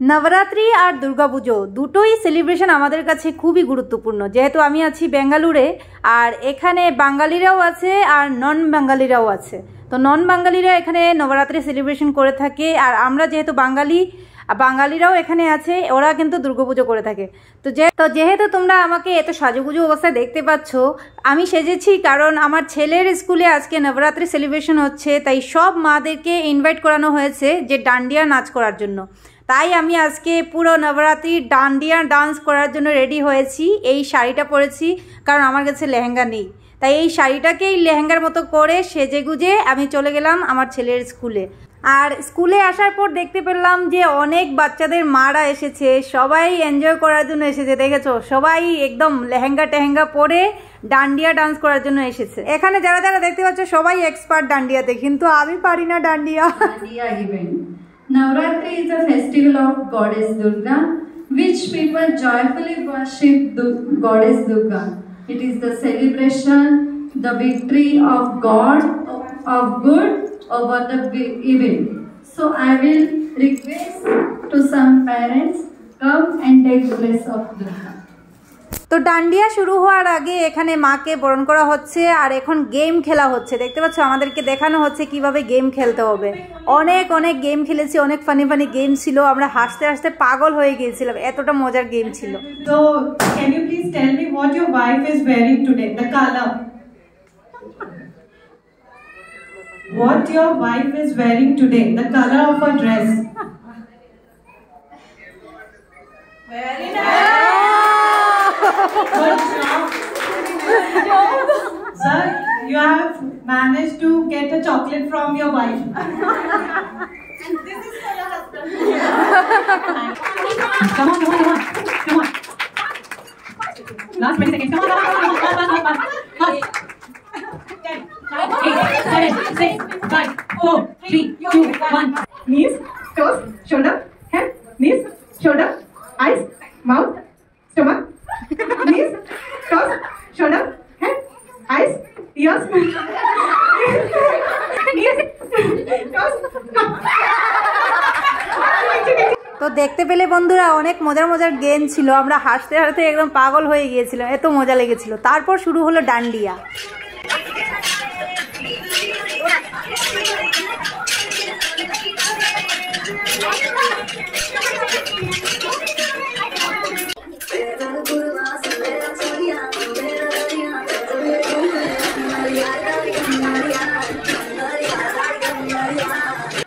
নবরাত্রি আর দুর্গাপুজো দুটোই সেলিব্রেশন আমাদের কাছে খুবই গুরুত্বপূর্ণ। যেহেতু আমি আছি বেঙ্গালুরে, আর এখানে বাঙালিরাও আছে আর নন বাঙালিরাও আছে। তো নন বাঙালিরা এখানে নবরাত্রি সেলিব্রেশন করে থাকে, আর আমরা যেহেতু বাঙালি বাঙালিরাও এখানে আছে, ওরা কিন্তু দুর্গাপুজো করে থাকে। তো যে, তো যেহেতু তোমরা আমাকে এত সাজুগুজু অবস্থায় দেখতে পাচ্ছ, আমি সেজেছি কারণ আমার ছেলের স্কুলে আজকে নবরাত্রি সেলিব্রেশন হচ্ছে, তাই সব মাদেরকে ইনভাইট করানো হয়েছে যে ডান্ডিয়া নাচ করার জন্য। তাই আমি আজকে পুরো নবরাত্রি ডান্ডিয়া ডান্স করার জন্য রেডি হয়েছি। এই শাড়িটা পরেছি, কারণ আমার কাছে লেহেঙ্গা নেই। তাই এই শাড়িটাকেই লেহেঙ্গার মতো করে সেজে গুজে আমি চলে গেলাম আমার ছেলের স্কুলে। আর স্কুলে আসার পর দেখতে পেলাম যে অনেক বাচ্চাদের মারা এসেছে, সবাই এনজয় করার জন্য এসেছে, দেখেছ? সবাই একদম লেহেঙ্গা টেহেঙ্গা পরে ডান্ডিয়া ডান্স করার জন্য এসেছে। এখানে যারা যারা দেখতে পাচ্ছ, সবাই এক্সপার্ট ডান্ডিয়াতে, কিন্তু আমি পারি না dandiya. Navratri is a festival of Goddess Durga, which people joyfully worship Du- Goddess Durga. It is the celebration, the victory of God, of good over the evil. So I will request to some parents come and take the place of Durga. তো ডান্ডিয়া শুরু হওয়ার আগে এখানে মাকে বরণ করা হচ্ছে আর এখন গেম খেলা হচ্ছে দেখতে পাচ্ছ আমাদেরকে দেখানো হচ্ছে কীভাবে গেম খেলতে হবে অনেক অনেক গেম খেলেছি অনেক ফানি ফানি গেম ছিল আমরা হাসতে হাসতে পাগল হয়ে গিয়েছিলাম এতটা মজার গেম ছিল So, can you please tell me what your wife is wearing today? The color. What your wife is wearing today? The color of her dress. Very nice. Sir, you have managed to get a chocolate from your wife. and this is for your husband. come on, come on, come on, come on. Last 20 seconds. Come on, come on, come on, come on, come on, come on. Ten, nine, eight, seven, six, five, four, three, two, one. Knees, toes, shoulder, head, knees, shoulder, eyes, mouth, stomach. তো দেখতে পেলে বন্ধুরা অনেক মজার মজার game ছিল। আমরা হাসতে হাসতে একদম পাগল হয়ে গিয়েছিলাম। এত মজা লেগেছিল। তারপর শুরু হলো ডান্ডিয়া।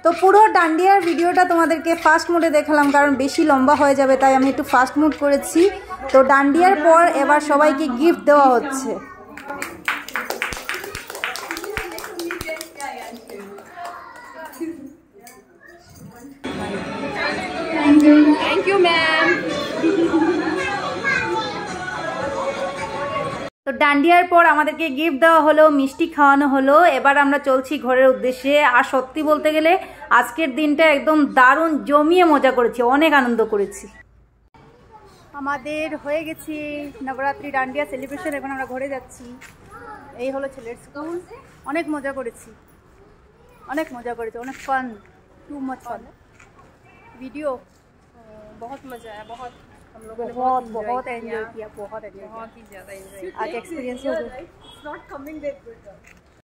তো পুরো ডান্ডিয়ার ভিডিওটা তোমাদেরকে ফার্স্ট মোডে দেখালাম, কারণ বেশি লম্বা হয়ে যাবে, তাই আমি একটু ফার্স্ট মুড করেছি তো ডান্ডিয়ার পর এবার সবাইকে গিফট দেওয়া হচ্ছে Thank you. Ma'am. তো ডান্ডিয়ার পর আমাদেরকে গিফট দেওয়া হলো মিষ্টি খাওয়ানো হলো। এবার আমরা চলছি ঘরের উদ্দেশ্যে। আর সত্যি বলতে গেলে আজকের দিনটা একদম দারুণ জমিয়ে মজা করেছি অনেক আনন্দ করেছি। আমাদের হয়ে গেছি নবরাত্রি ডান্ডিয়া সেলিব্রেশন এখন আমরা ঘরে যাচ্ছি। এই হলো ছেলের স্কুল। অনেক মজা করেছি। অনেক মজা করেছি অনেক fun too much fun video বহুত মজা বহুত। हम लोगों ने बहुत बहुत एंजॉय किया। बहुत एंजॉय किया। बहुत ही ज़्यादा एंजॉय आज एक्सपीरियंस हो गया। It's not coming that good.